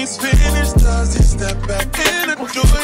he's finished, does he step back in the door?